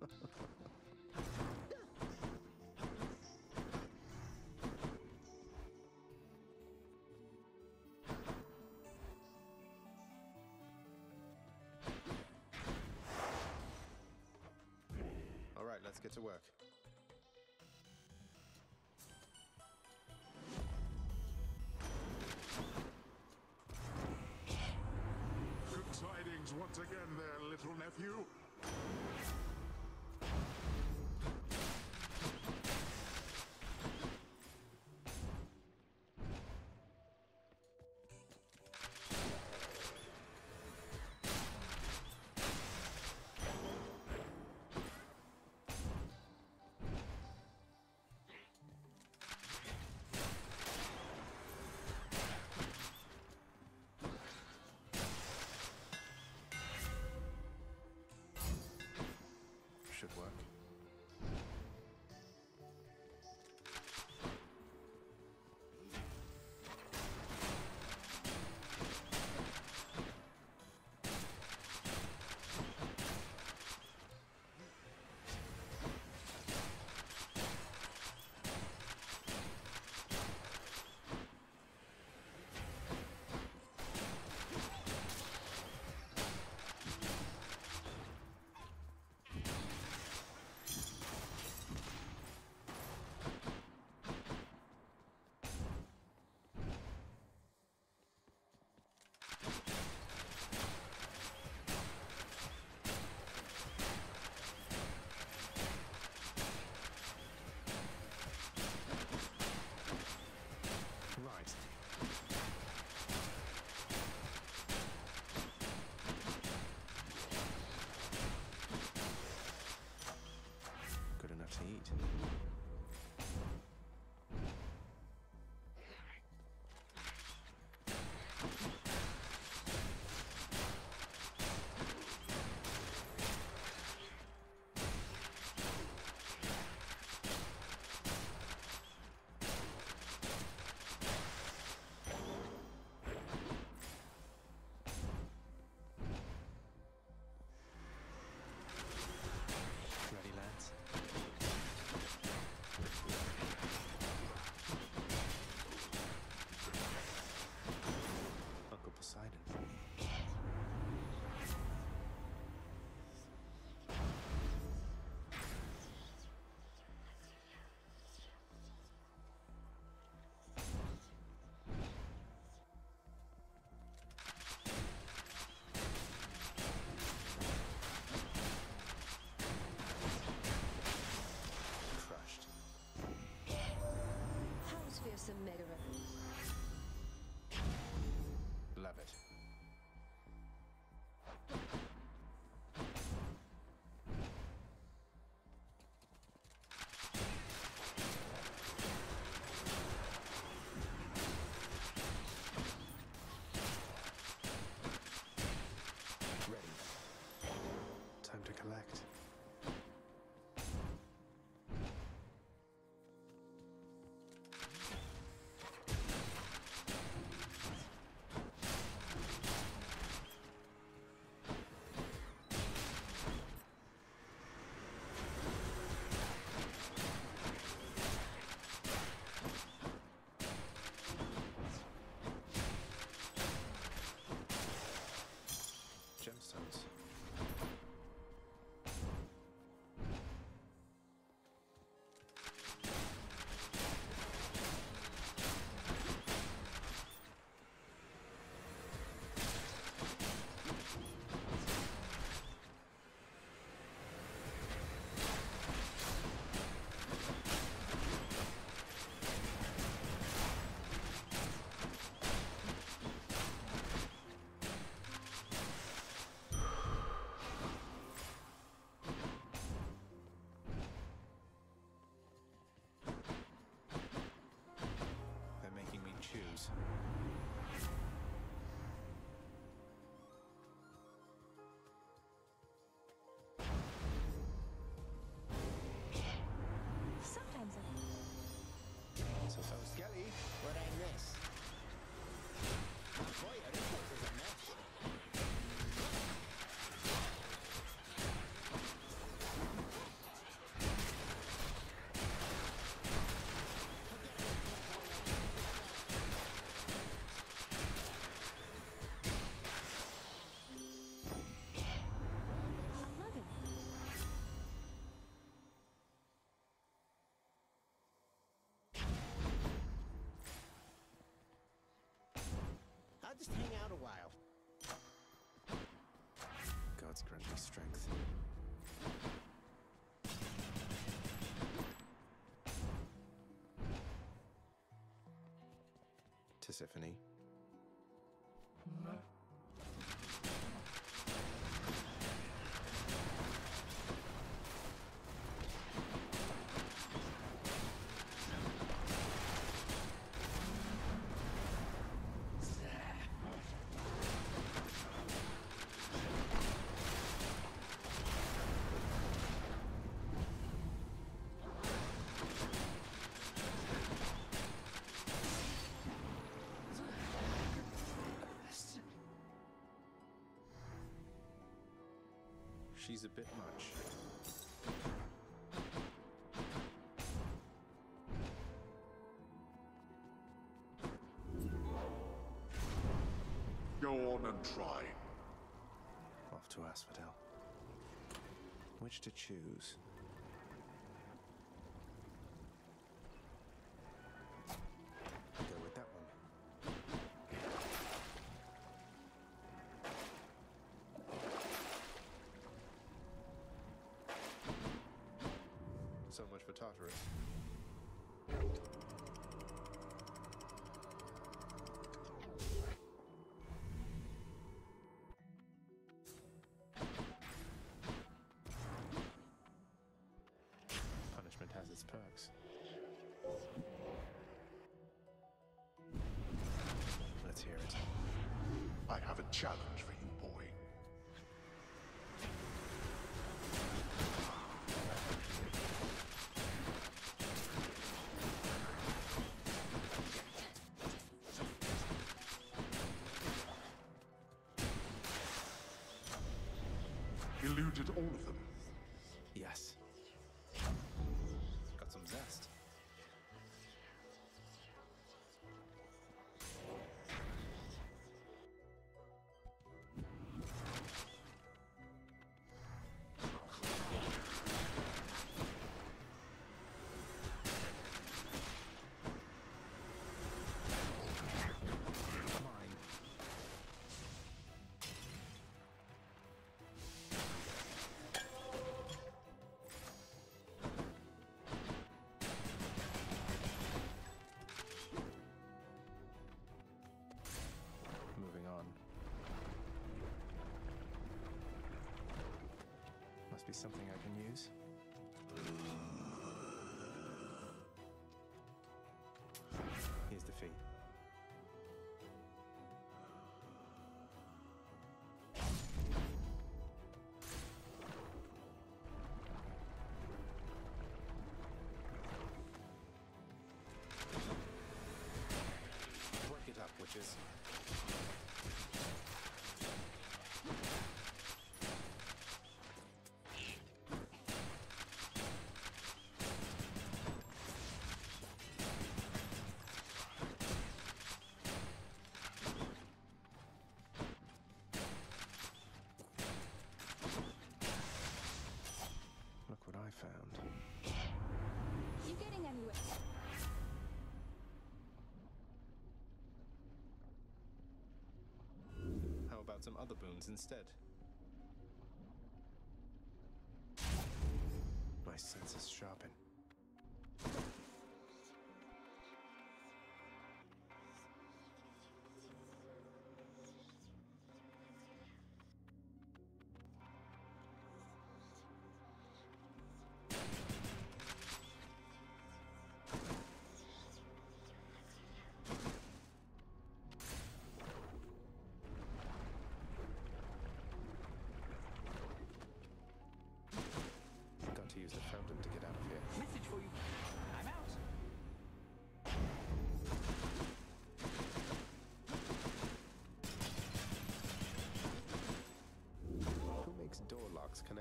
All right, let's get to work. Good tidings once again there, little nephew. Fearsome Megara? Just hang out a while. God's grant me strength. Tisiphone. She's a bit much. Go on and try. Off to Asphodel. Which to choose? Has its perks. Let's hear it. I have a challenge for you, be something I can use. Here's the fee. Work it up, witches. About some other boons instead? My senses sharpen.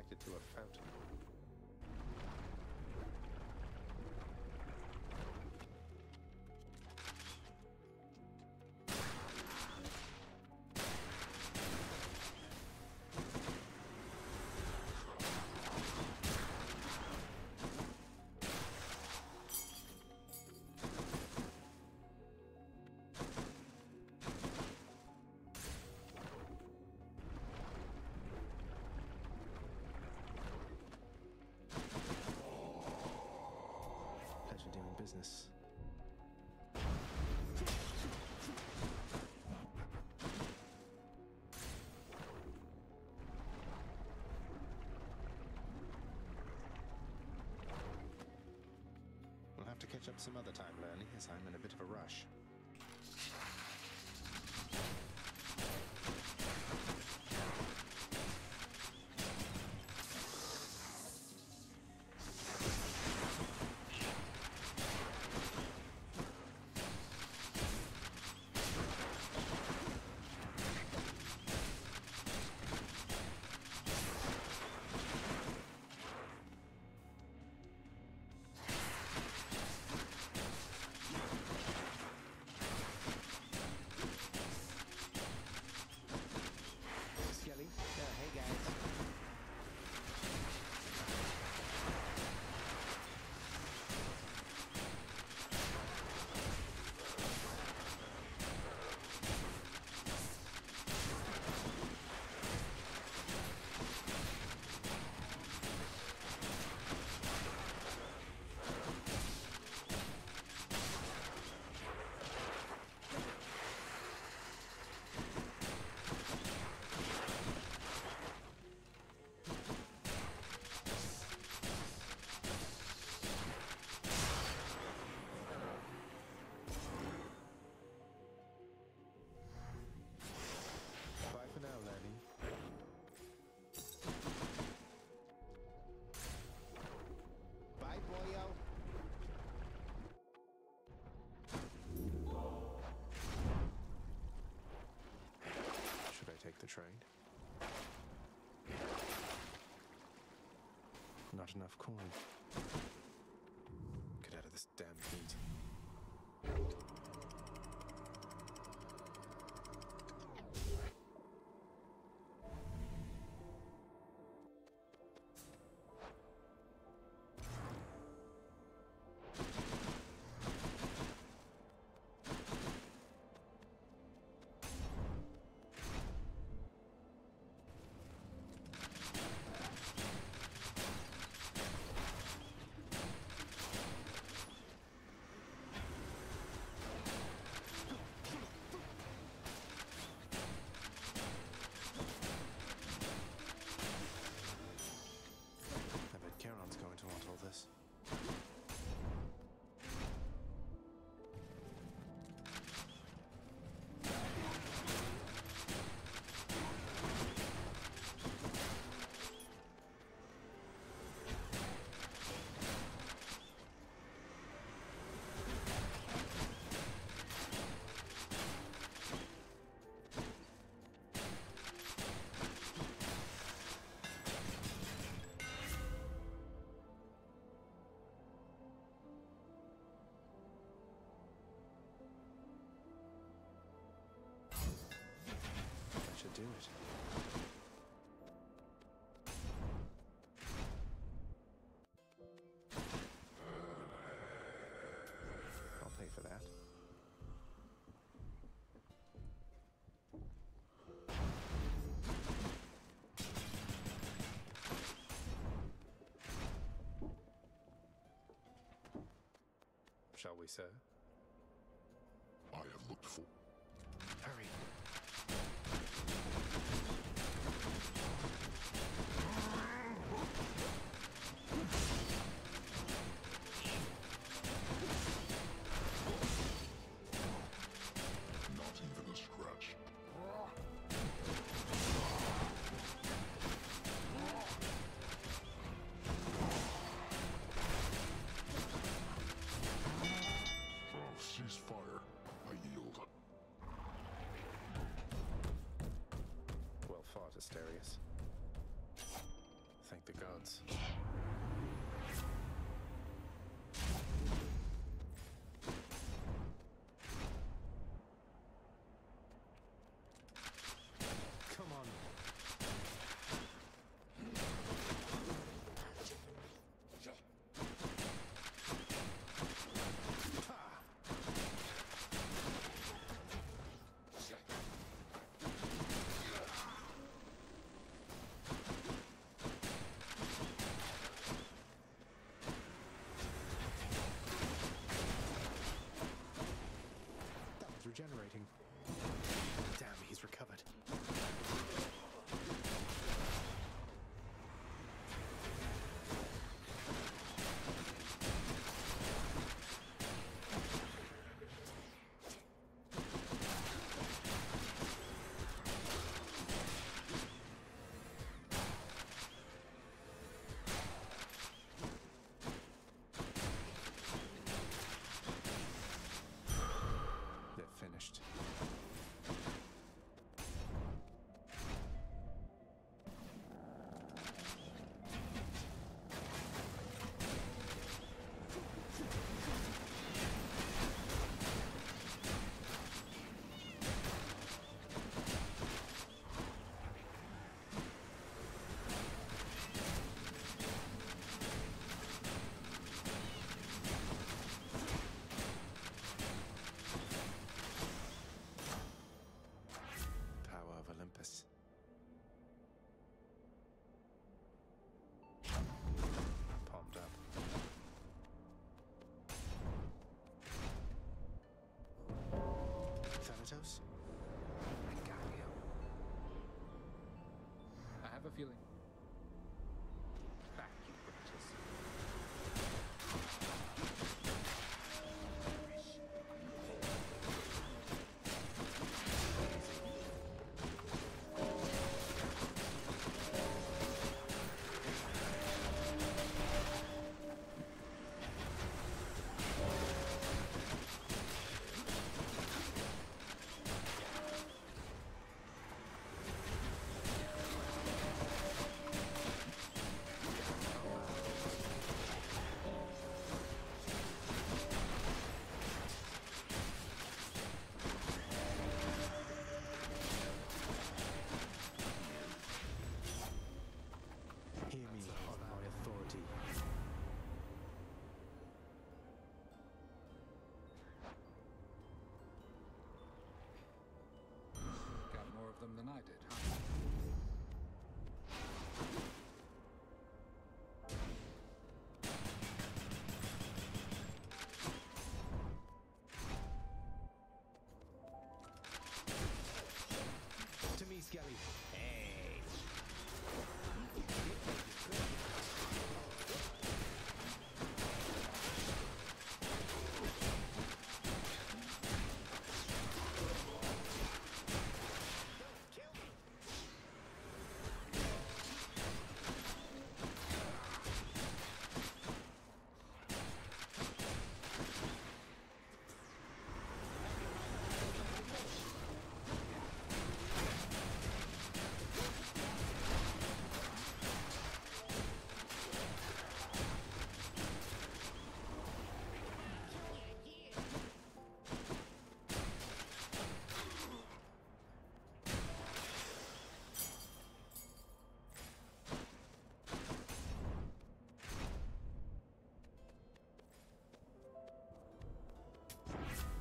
Connected to a fountain? Business. We'll have to catch up some other time, Lernie, as I'm in a bit of a rush. Boyo. Should I take the train? Not enough coin. Do it. I'll pay for that. Shall we, sir? Asterius. Thank the gods. Thanatos? I got you. I have a feeling. decided me Skelly.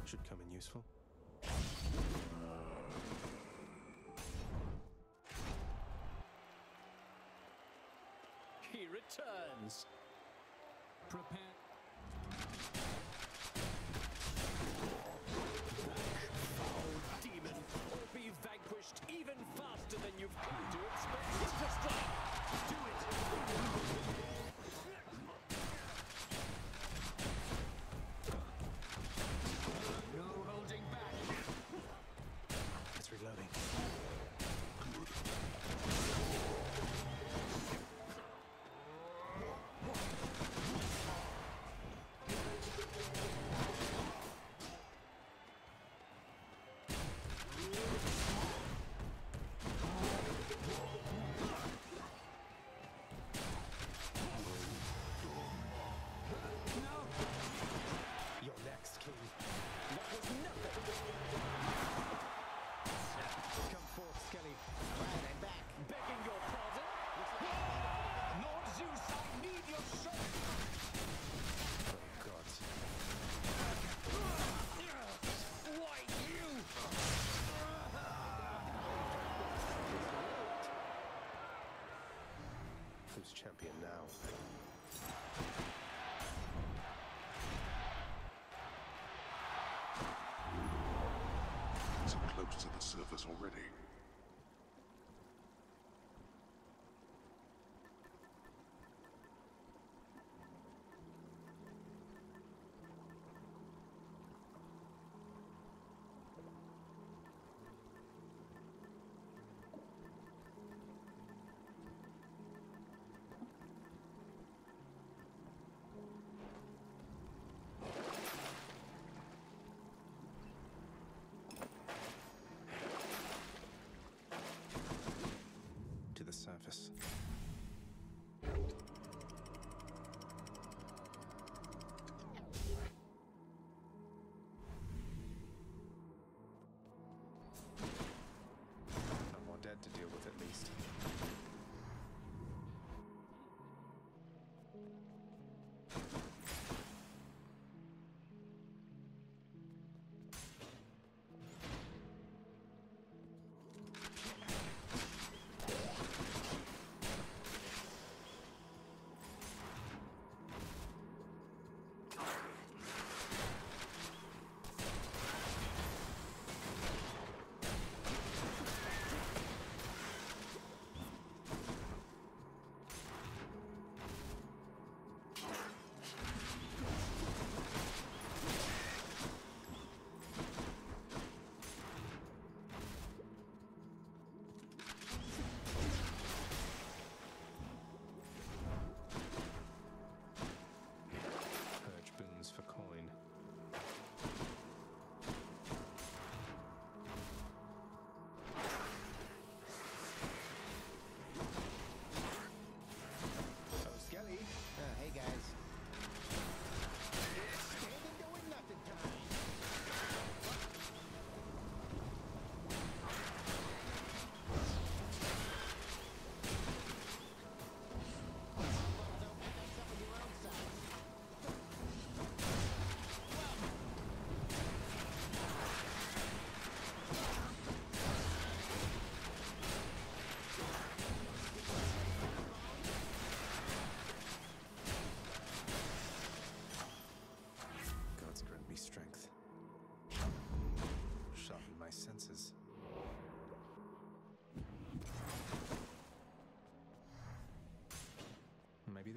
Should come in useful. He returns. Prepare. champion now. So close to the surface already.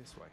this way.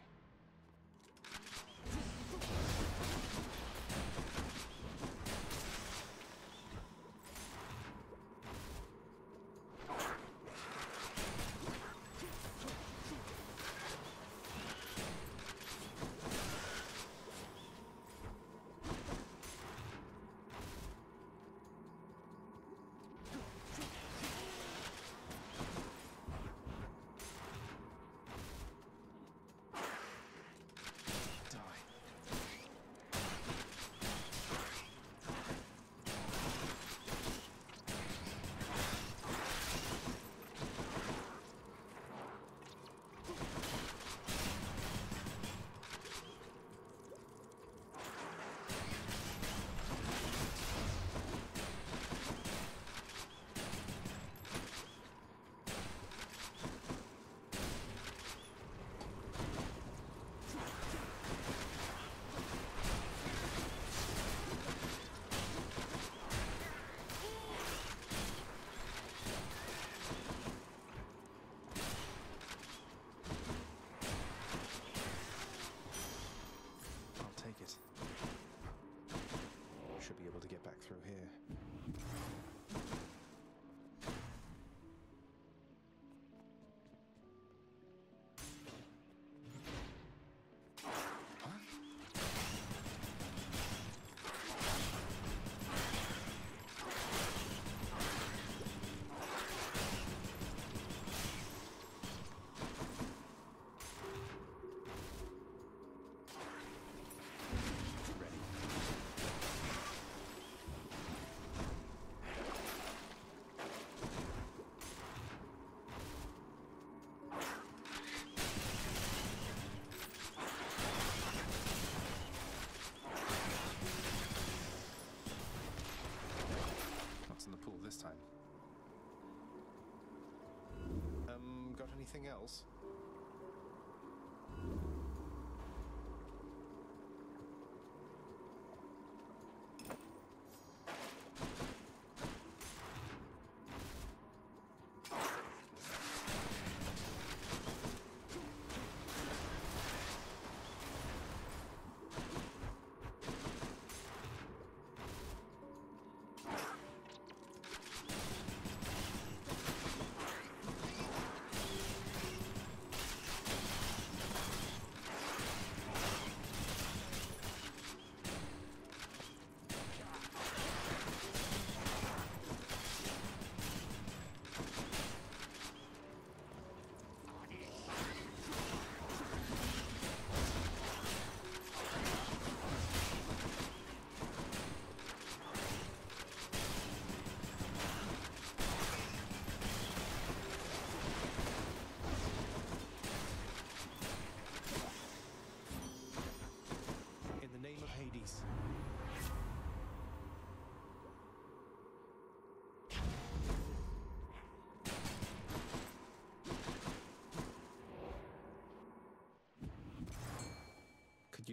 got anything else?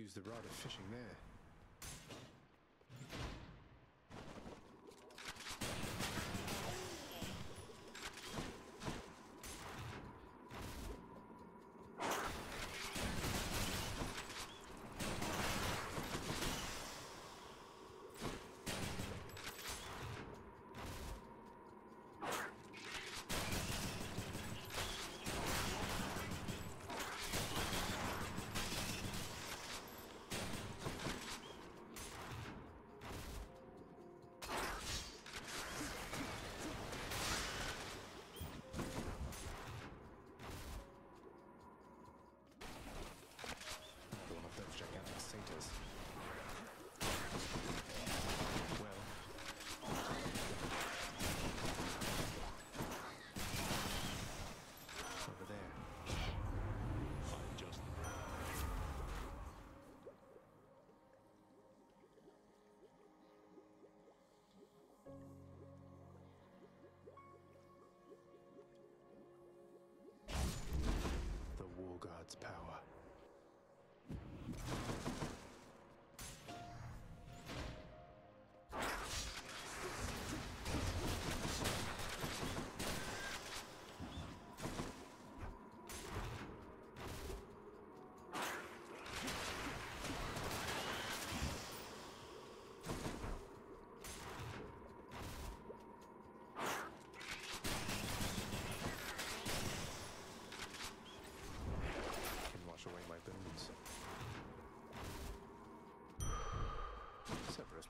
use the rod of fishing there.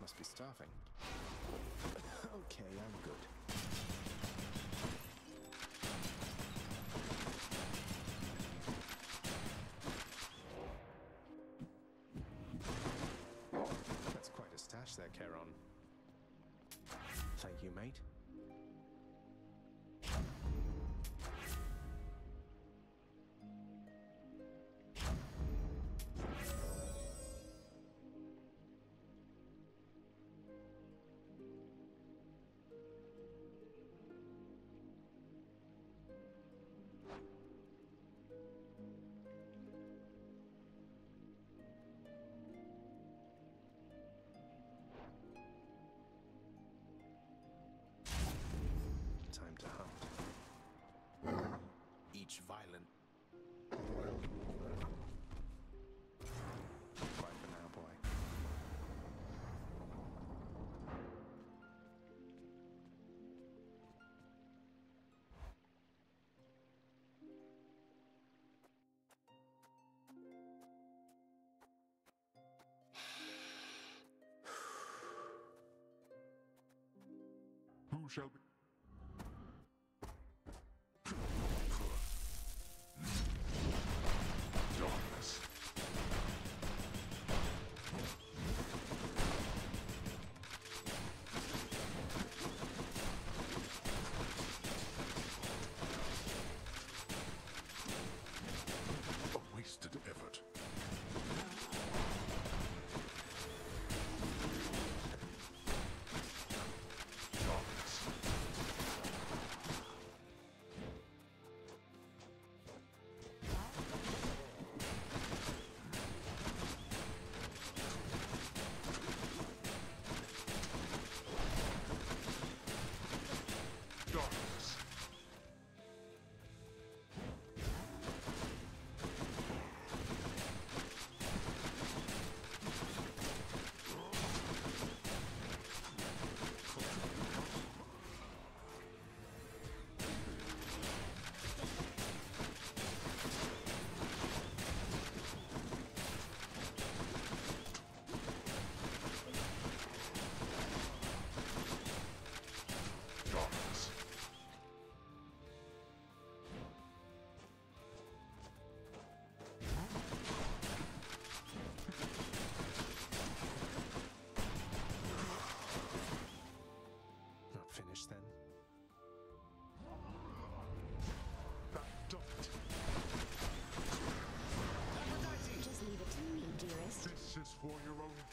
Must be starving. okay, I'm good. That's quite a stash there, Charon. Thank you, mate. For your own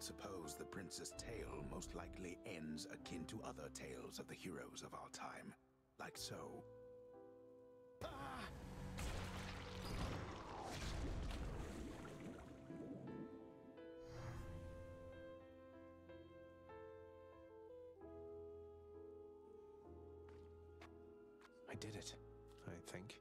suppose the prince's tale most likely ends akin to other tales of the heroes of our time. Like so. I did it, I think.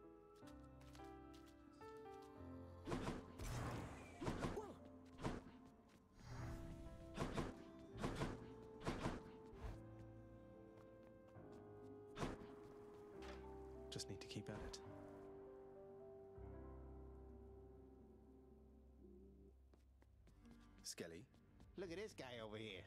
Just need to keep at it. Skelly, look at this guy over here.